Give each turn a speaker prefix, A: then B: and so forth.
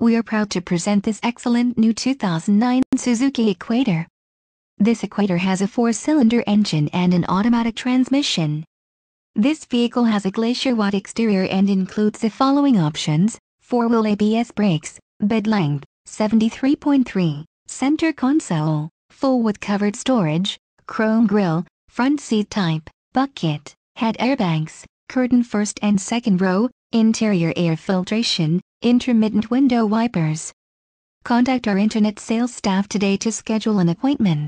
A: we are proud to present this excellent new 2009 Suzuki Equator. This Equator has a four-cylinder engine and an automatic transmission. This vehicle has a glacier white exterior and includes the following options, 4-wheel ABS brakes, bed length, 73.3, center console, full with covered storage, chrome grille, front seat type, bucket, head airbags, curtain first and second row, interior air filtration, intermittent window wipers. Contact our internet sales staff today to schedule an appointment.